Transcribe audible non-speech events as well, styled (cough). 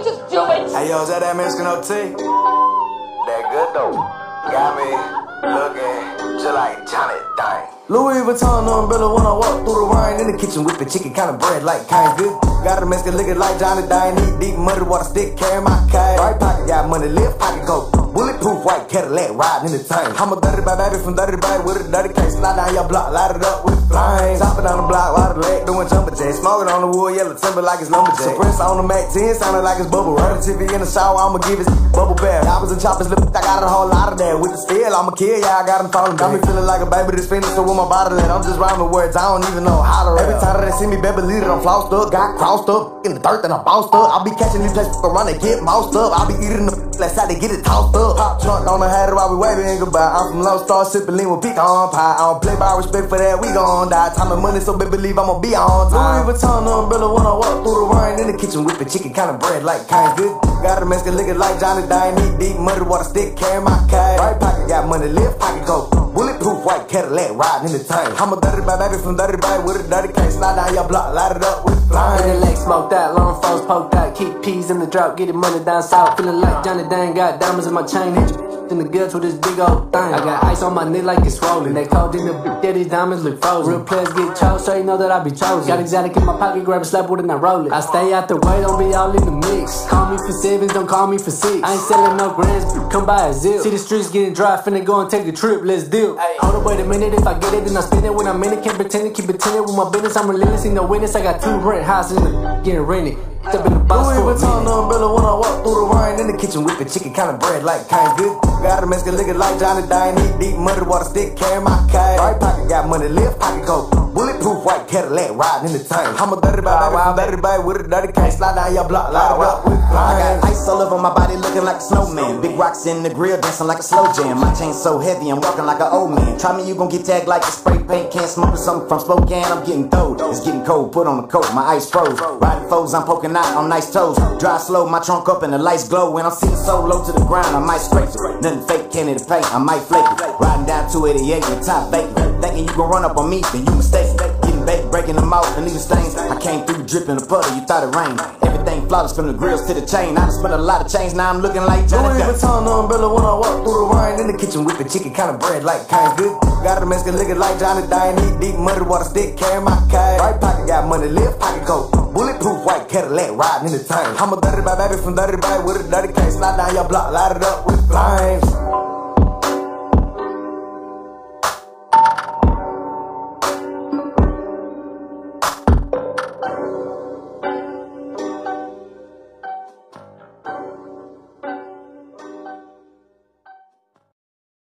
Hey yo, is that that Mexican OT? That good though. Got me looking just like Johnny Dang. Louis Vuitton umbrella when I walk through the rain in the kitchen whipping chicken kind of bread like kind good. Got a Mexican looking like Johnny Dang. Eat deep muddy water stick, carry my cash. Right pocket got money, left pocket go. Bulletproof white Cadillac riding in the tank. I'm a dirty bad baby from dirty bad with a dirty case. Slide down your block, light it up with flames. Chopping down the block, while the leg, doing jumper jacks. Smoking on the wood, yellow timber like it's lumberjack. Suppress on the Mac 10, sounding like it's bubble. Running TV in the shower, I'ma give it bubble bath. Choppers and choppers, look, I got a whole lot of that. With the steel, I'ma kill, yeah, I got them falling. Got me feeling like a baby that's finished, so with my bottle at, I'm just rhyming words, I don't even know how to rap. Every time see me, baby, lead I'm flossed up. Got crossed up, in the dirt, and I'm bounced up. I'll be catching these places, run and get moused up. I'll be eating the (laughs) that's how they get it tossed up. Pop trunk on the hat while we waving goodbye. I'm from Lone Star, sipping lean with pecan pie. I don't play by respect for that, we gon' die. Time and money, so baby, believe I'ma be on time. Louis Vuitton umbrella when I walk through the rain in the kitchen whipping chicken kind of bread like kind good. Got a Mexican looking like Johnny Dang. Eat deep muddy water stick, carry my cash. Right pocket got money, left pocket go. White Cadillac riding in the tank. I'm a dirty bad baby from dirty bag with a dirty case. Slide down your block, light it up with flames. In the leg smoked out, long phones poked out. Keep peas in the drop, get money down south. Feeling like Johnny Dang got diamonds in my chain. In the guts with this big old thing. I got ice on my neck like it's swollen. They called in the bitch, yeah, these diamonds look frozen. Real players get chose, so you know that I be chosen. Got exotic in my pocket, grab a slap with it and I roll it. I stay out the way, don't be all in the mix. Call me for sevens, don't call me for six. I ain't selling no grams, come buy a zip. See the streets getting dry, finna go and take a trip, let's deal. Hold up, wait a minute, if I get it, then I spend it. When I'm in it, can't pretend it, keep pretending with my business. I'm relentless, ain't no witness. I got two rent houses in the getting rented. Up in the box Louis Vuitton umbrella when I walk through the rain in the kitchen whipping chicken kind of bread like kind good. Got a Mexican looking like Johnny Dang. Eat deep muddy water stick, carry my cash. Right pocket got money, left pocket riding in the tank. I'm a dirty bad baby, I'm dirty bad with a dirty case. Slide down your block, light it up with I got ice all over my body looking like a snowman. Big rocks in the grill dancing like a slow jam. My chain so heavy, I'm walking like an old man. Try me, you gon' get tagged like a spray paint. Can't smoke something from Spokane, I'm getting throwed. It's getting cold, put on the coat, my ice froze. Riding foes, I'm poking out on nice toes. Drive slow, my trunk up and the lights glow. When I'm sitting so low to the ground, I might scrape it. Nothing fake, candy to paint, I might flake it. Riding down 288 with top bacon. Thinking you gon' run up on me, then you mistaken. Breaking them out and leaving stains. I came through dripping the puddle, you thought it rained. Everything flawless from the grills to the chain. I done spent a lot of chains, now I'm looking like Johnny Louis. Vuitton umbrella when I walk through the rain in the kitchen with the chicken kind of bread like kind good. Got a Mexican looking like Johnny Dang. Eat deep muddy water stick, carry my cash. Right pocket got money, left pocket go. Bulletproof white Cadillac riding in the tank. I'm a dirty bad baby from dirty bag with a dirty case. Slide down your block, light it up with.